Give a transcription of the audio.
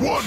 one,